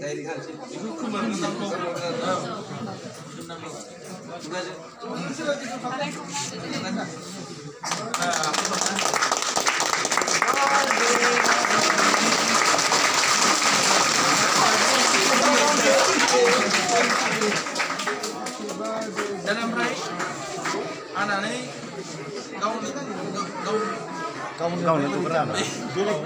Dari haji. Dalam rai anak ini kau kau kau kamu kamu itu berapa? Jelek.